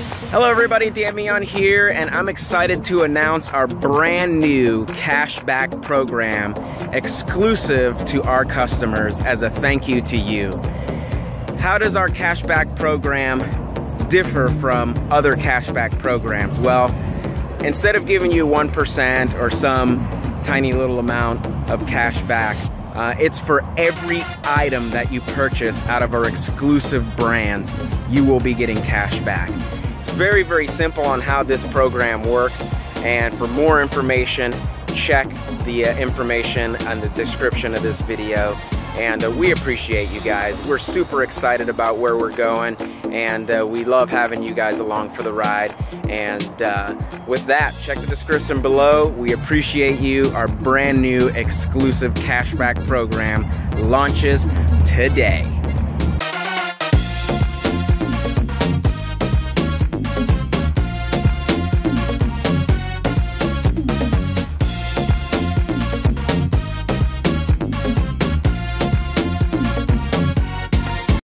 Hello everybody, Dan Millán here, and I'm excited to announce our brand new cashback program exclusive to our customers as a thank you to you. How does our cashback program differ from other cashback programs? Well, instead of giving you 1% or some tiny little amount of cash back, uh, it's for every item that you purchase out of our exclusive brands, you will be getting cash back. Very, very simple on how this program works. And for more information, check the uh, information on the description of this video and uh, we appreciate you guys. We're super excited about where we're going, and uh, we love having you guys along for the ride. And uh, with that, check the description below. We appreciate you. Our brand new exclusive cashback program launches today.